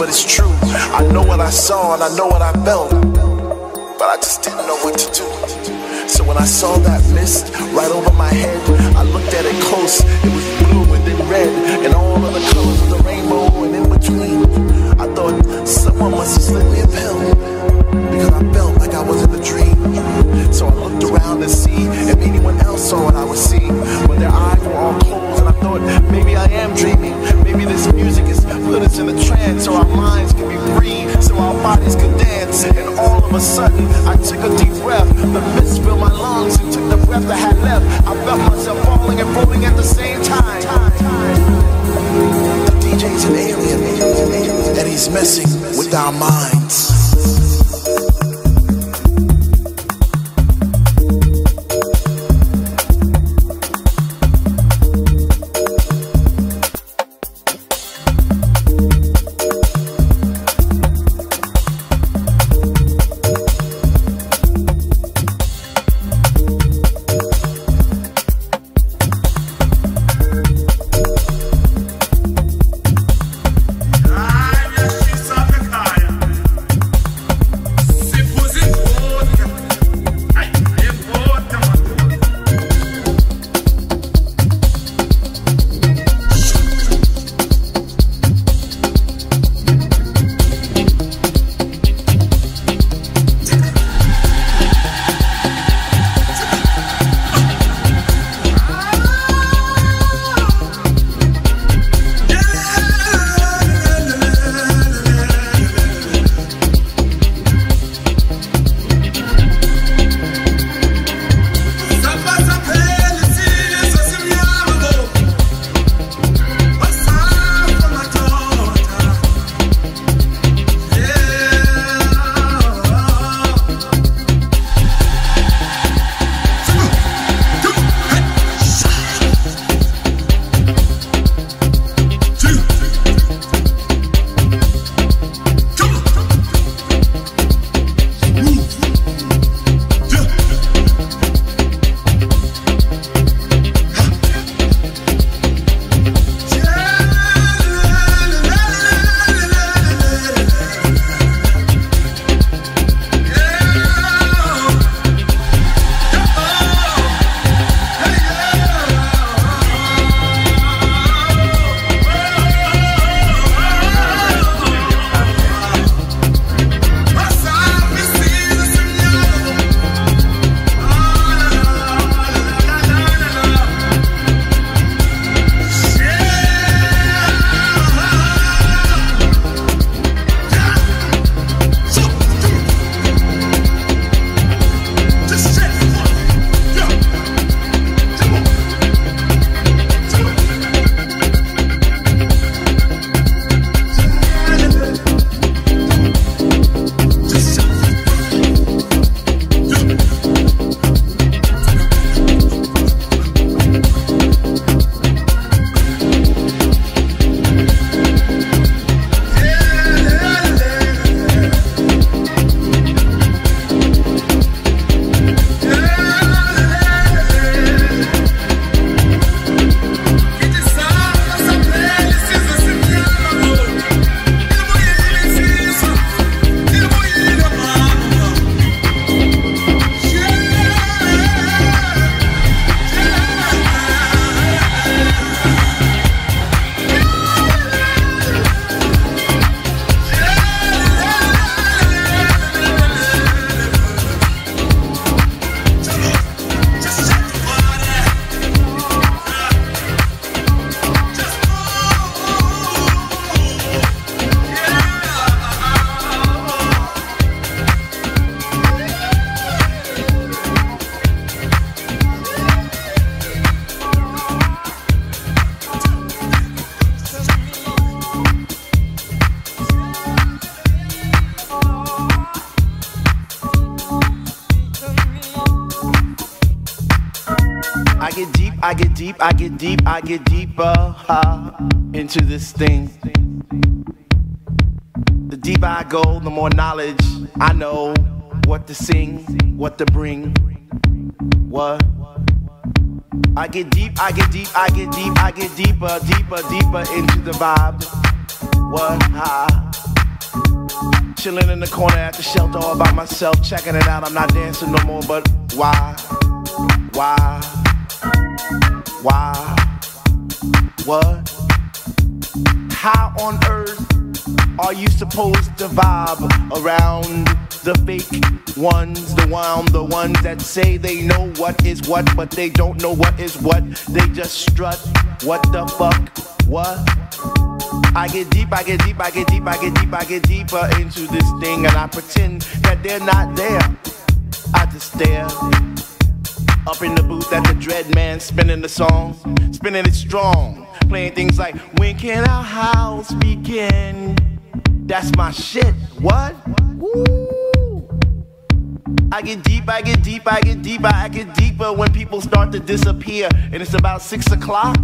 but it's true. I know what I saw and I know what I felt. But I just didn't know what to do. So when I saw that mist right over my head, I looked at it close. It was blue and then red, in a trance, so our minds can be free, so our bodies can dance. And all of a sudden, I took a deep breath. The mist filled my lungs and took the breath I had left. I felt myself falling and floating at the same time. The DJ's an alien, and he's messing with our minds. I get deep, I get deeper into this thing. The deeper I go, the more knowledge I know what to sing, what to bring. What? I get deep, I get deep, I get deep, I get deeper, deeper, deeper into the vibe. What? Chilling in the corner at the shelter all by myself, checking it out. I'm not dancing no more, but why? Why? Why? What? How on earth are you supposed to vibe around the fake ones, the one, the ones that say they know what is what, but they don't know what is what. They just strut. What the fuck? What? I get deep, I get deep, I get deep, I get deep, I get deeper into this thing, and I pretend that they're not there. I just stare. Up in the booth at the Dread Man, spinning the song, spinning it strong, playing things like When can our house begin? That's my shit. What? I get deep, I get deep, I get deeper, I get deeper when people start to disappear, and it's about six o'clock.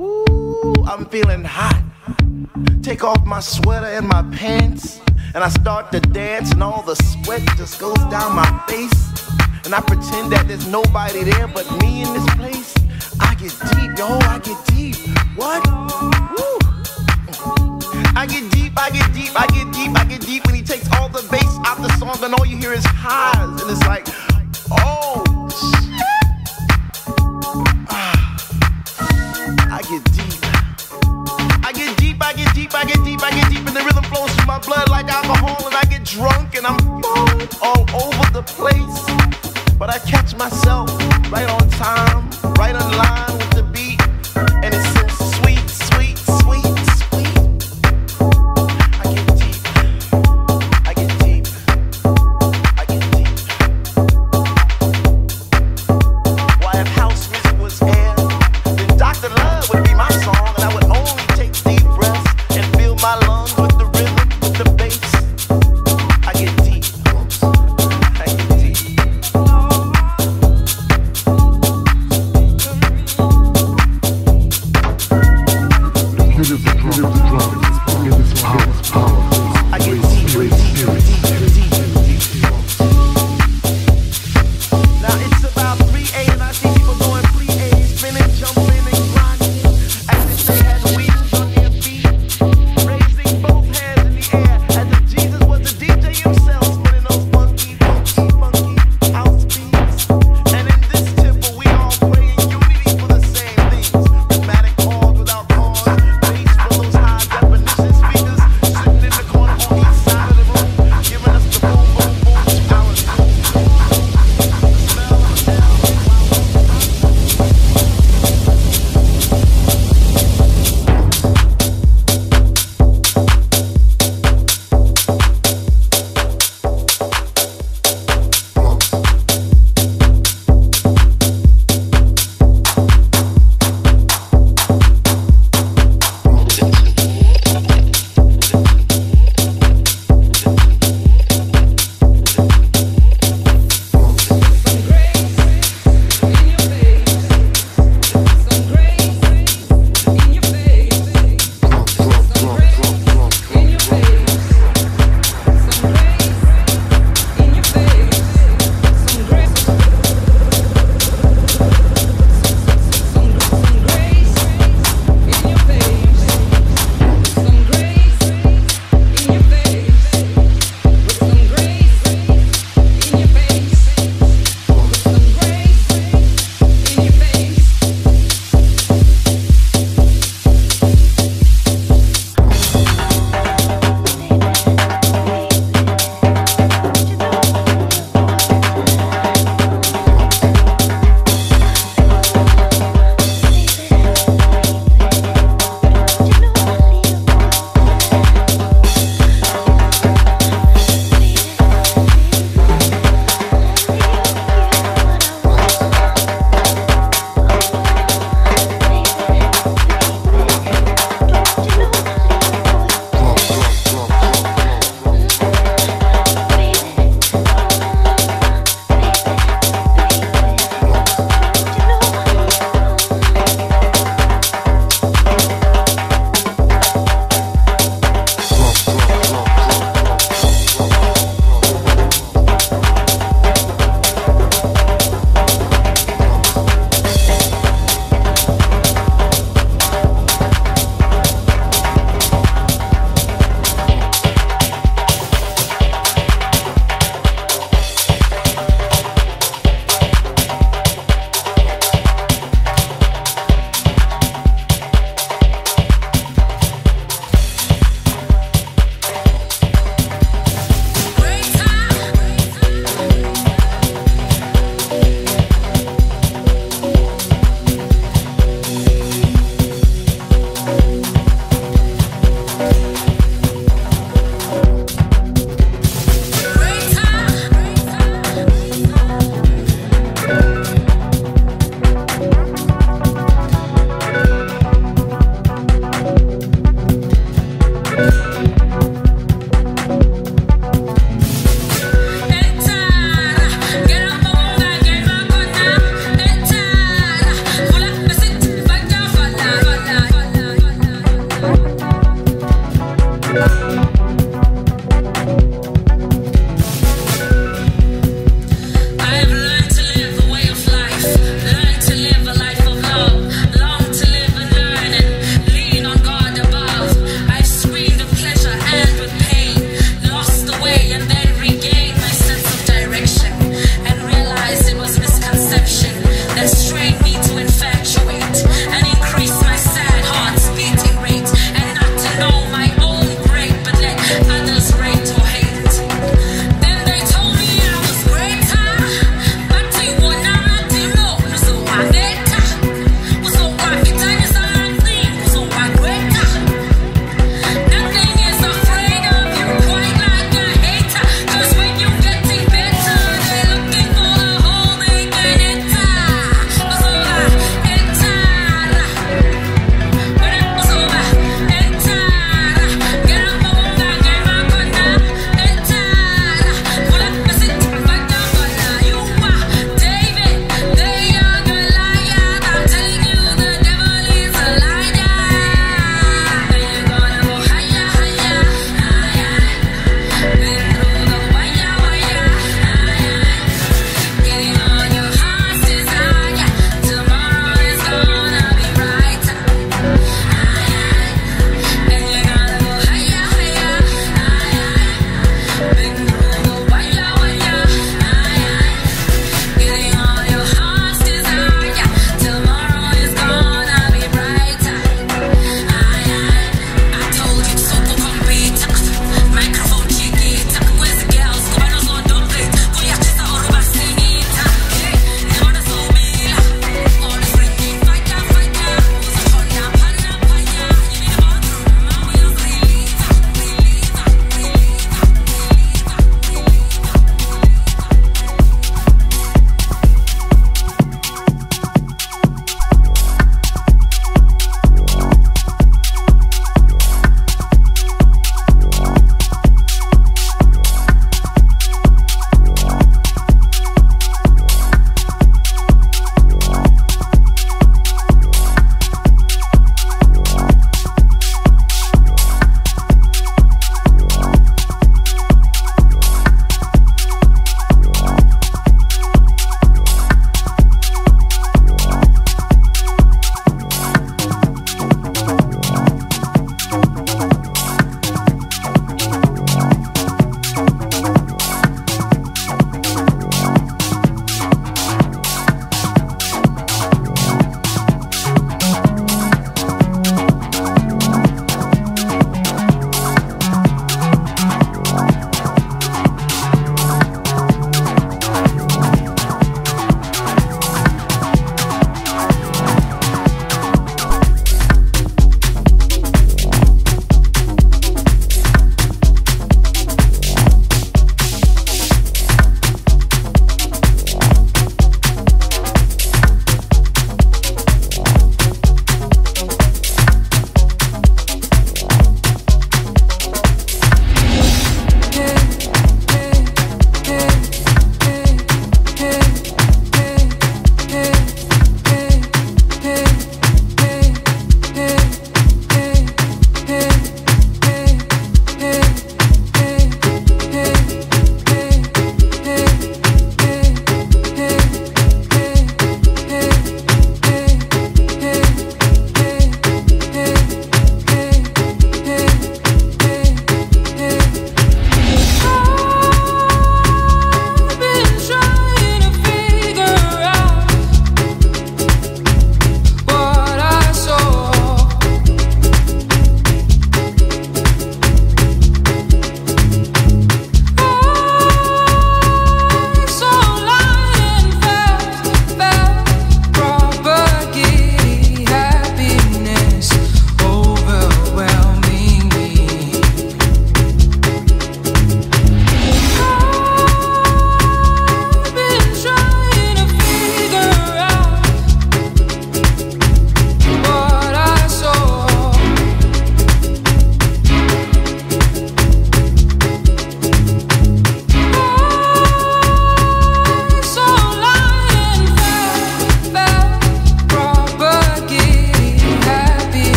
Ooh, I'm feeling hot. Take off my sweater and my pants, and I start to dance, and all the sweat just goes down my face. And I pretend that there's nobody there but me in this place. I get deep, yo, I get deep. What? Woo. I get deep, I get deep, I get deep, I get deep when he takes all the bass out the song and all you hear is highs. And it's like, oh, shit. Ah. I get deep. I get deep, I get deep, I get deep, I get deep, and the rhythm flows through my blood like alcohol, and I get drunk and I'm all over the place. But I catch myself right on time, right on line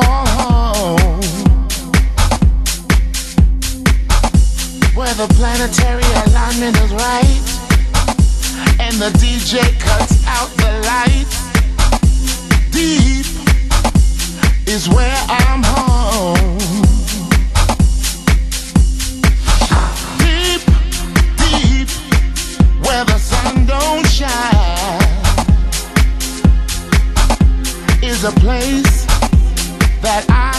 call home Where the planetary alignment is right And the DJ cuts out the light. Deep is where I'm home. Deep, deep, where the sun don't shine Is a place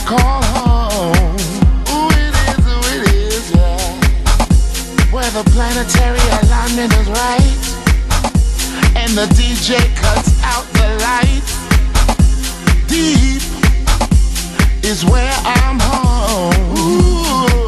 call home. Ooh, it is, ooh, it is, yeah. Where the planetary alignment is right, and the DJ cuts out the lights. Deep is where I'm home. Ooh.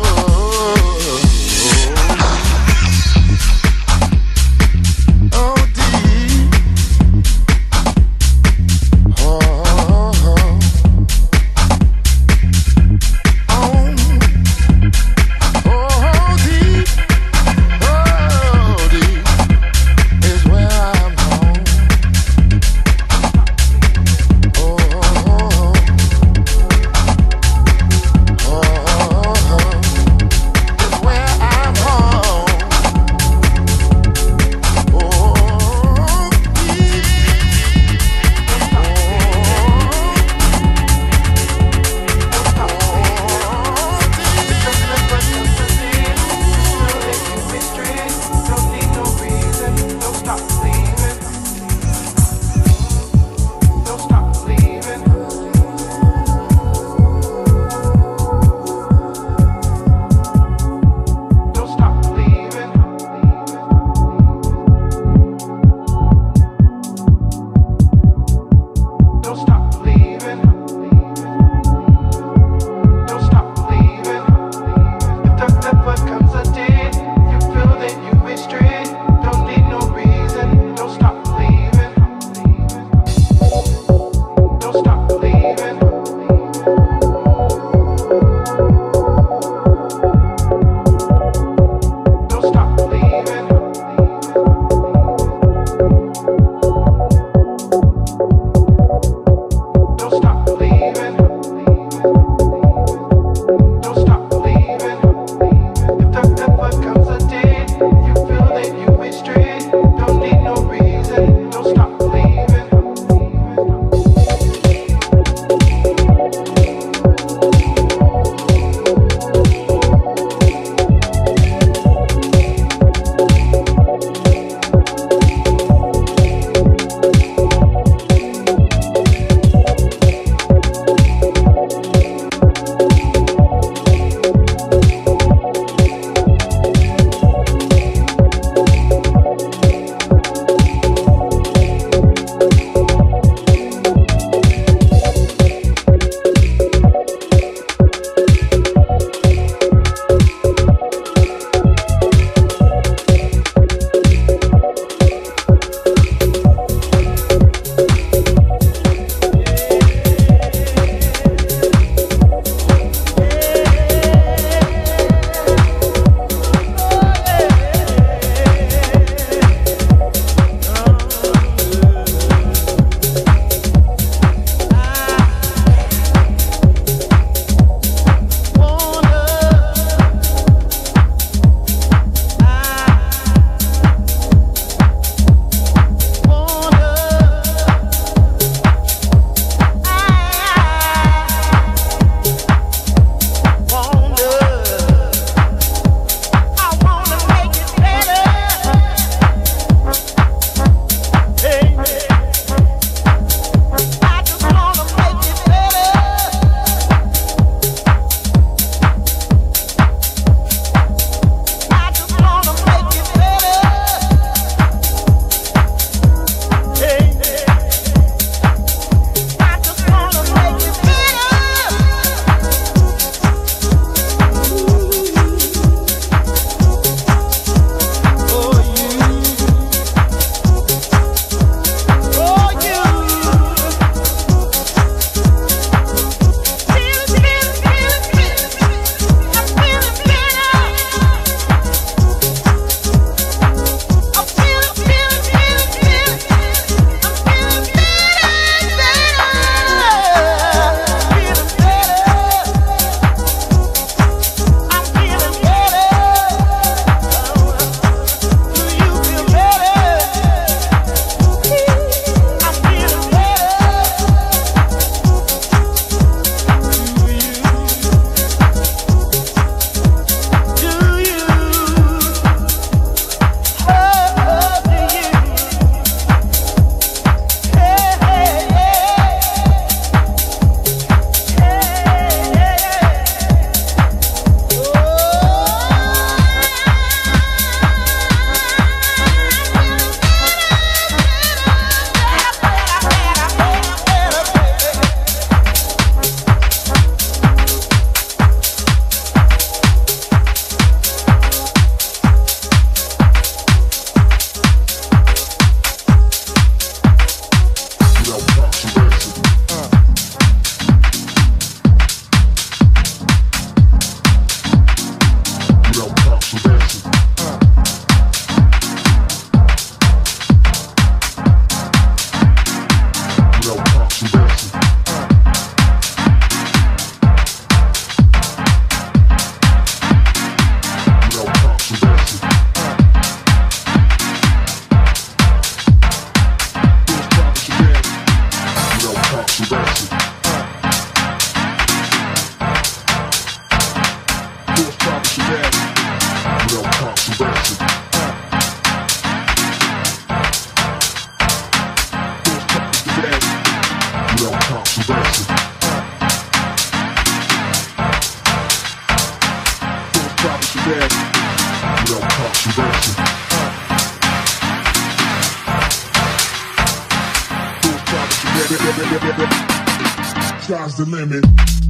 Sky's the limit.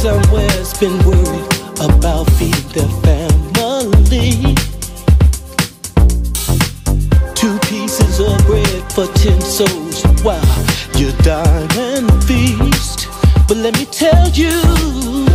Somewhere's been worried about feeding their family. Two pieces of bread for ten souls while you dine and feast. But let me tell you.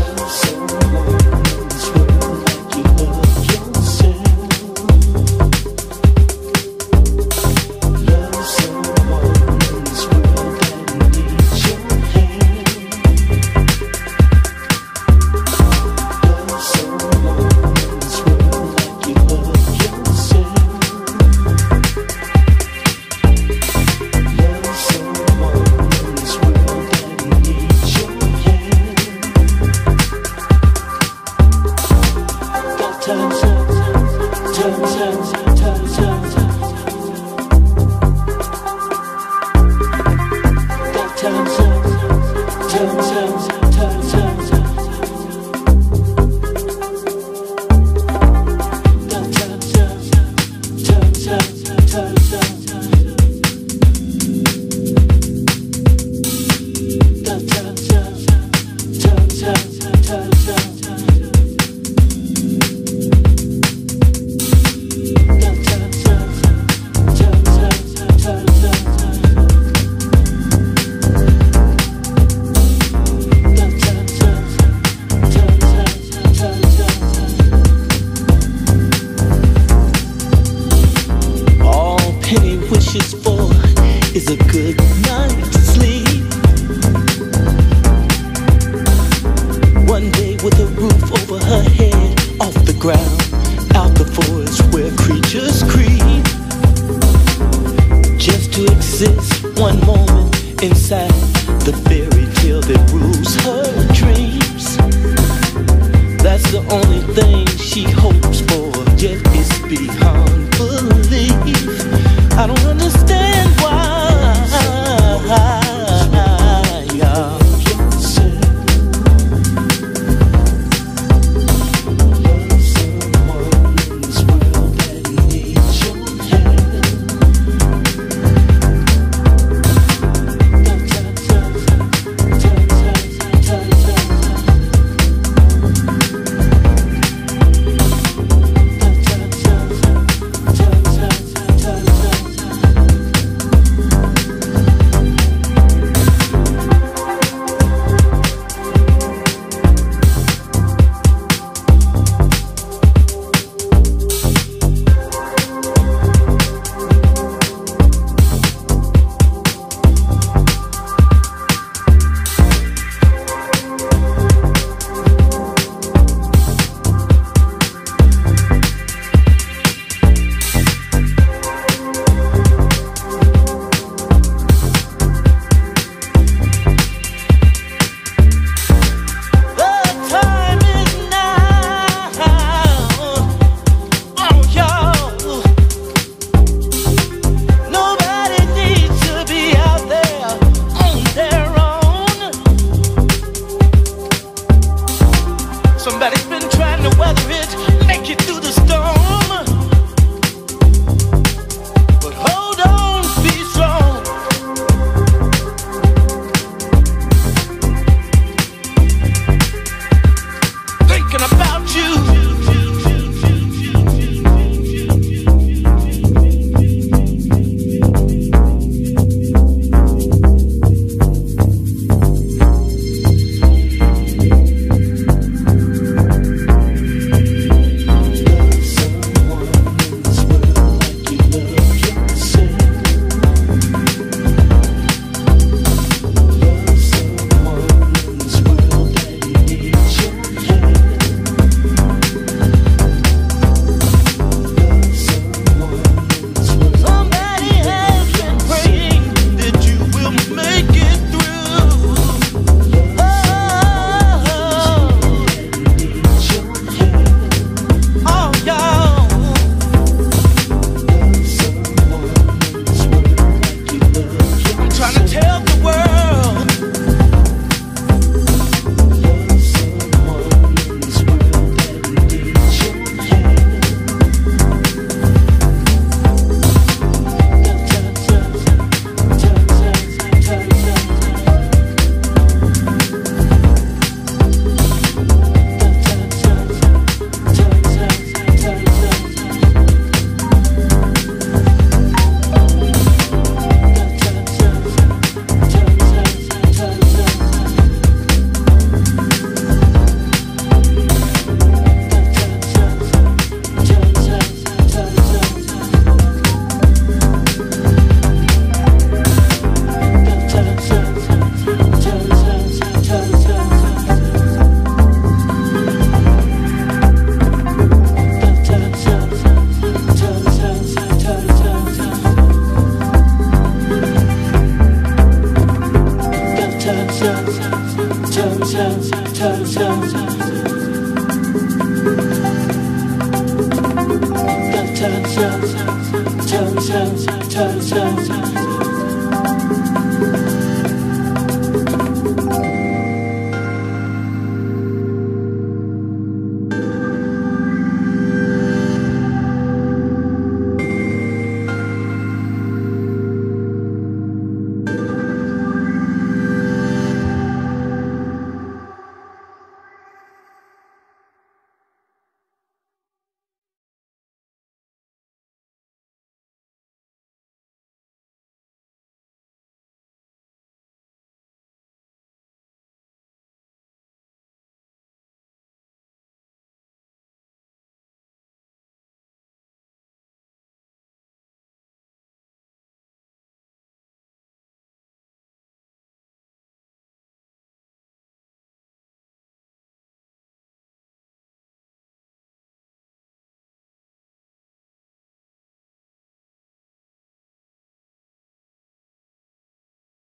were hurt. Somebody's been trying to weather it.